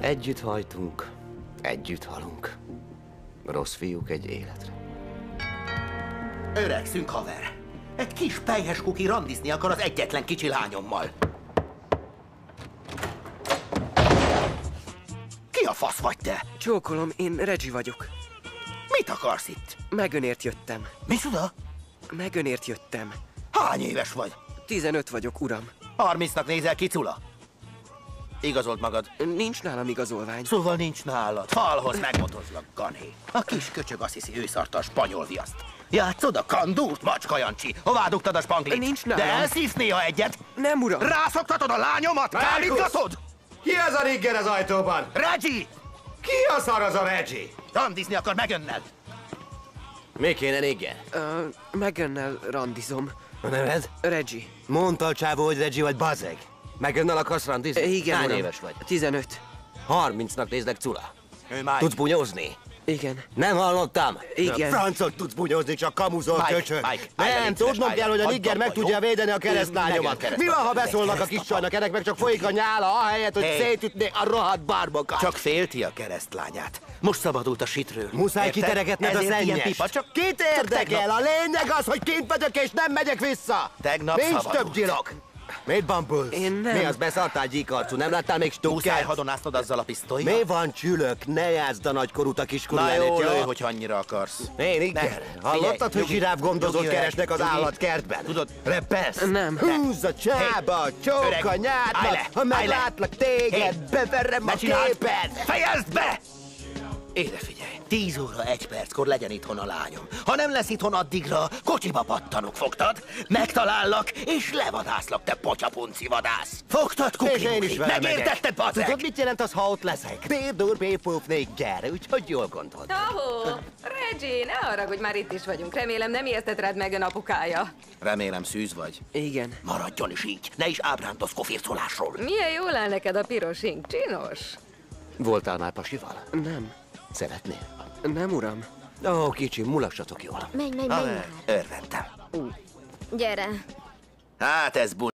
Együtt hajtunk, együtt halunk. Rossz fiúk egy életre. Öregszünk, haver. Egy kis pejhes kuki randizni akar az egyetlen kicsi lányommal. Ki a fasz vagy te? Csókolom, én Reggie vagyok. Mit akarsz itt? Megönért jöttem. Micsoda? Megönért jöttem. Hány éves vagy? 15 vagyok, uram. 30-nak nézel ki, Cula? Igazold magad. Nincs nálam igazolvány. Szóval nincs nálad. Falhoz megmotozlak, Gané. A kis köcsög azt hiszi, ő szarta a spanyol viaszt. Játszod a kandúrt, macska Jancsi? Hová dugtad a spanglit? Nincs De nálam. elszívsz néha egyet? Nem, uram. Rászoktatod a lányomat? Kállítgatod? Ki az a rigger az ajtóban? Reggie! Ki a szar az a Reggie? Randizni akar megönned. Mi kéne, igen? Uh, Megönnel randizom. A neved? Reggie. Mondta a csávó, hogy Reggie vagy bazeg. Megönnel akarsz randizni? Igen, Hány uram. éves vagy? 15. 30-nak nézlek, Cula. Ő már... Tudsz bunyózni? Igen. Nem hallottam? Igen. Francot tudsz bunyózni, csak kamuzol, Mike, köcsög. Mike, Nem, tudnom kell, hogy a nigger meg tudja védeni a keresztlányomat. Mi van, ha beszólnak a kis keresztapa. csajnak, ennek meg csak folyik a nyála, ahelyett, hogy Hey. szétütné a rohadt barbokat. Csak félti a keresztlányát. Most szabadult a sitről. Muszáj Érted? kiteregetned a Ezért ilyen szennyest. pipa, csak Kit érdekel? A lényeg az, hogy kint vagyok és nem megyek vissza. Tegnap Nincs szabadult. több gyilok. Mit bambulsz? Én nem. Mi az beszartál gyíkarcú? Nem láttál még Muszáj stukkert? hadonáztod azzal a pisztolyjal? Mi van, csülök? Ne játszd a nagykorút a kiskorú Na jó, előtt, lőj, jó? hogy annyira akarsz. Én igen. Ne, Hallottad, figyelj, hogy zsiráf gondozót keresnek az állatkertben? Tudod- Repesz? Nem. Húzz a csába, csók Öreg, a nyádba, ha meglátlak téged, Hé, beverem Ne a csináld! képed! Fejezd be! Ére 10 óra egy perckor legyen itthon a lányom. Ha nem lesz itthon addigra, kocsiba pattanok, fogtad? Megtalállak, és levadászlak, te potyapunci vadász! Fogtad, kuki És én is vele megyek. Megértetted, bazeg? Tudod, mit jelent az, ha ott leszek? Bédur, bépúf, nigger, úgyhogy jól gondolt. Ahó, Reggie, ne arra, hogy már itt is vagyunk. Remélem nem ijesztett rád meg apukája. Remélem szűz vagy. Igen. Maradjon is így, ne is ábrándozz kofircolásról. Milyen jól áll neked a piros ink, csinos? Voltál már pasival? Nem. Szeretnél? Nem, uram. Ó, kicsi, mulassatok jól. Menj, menj, menj már. örventem. Gyere. Hát ez bu...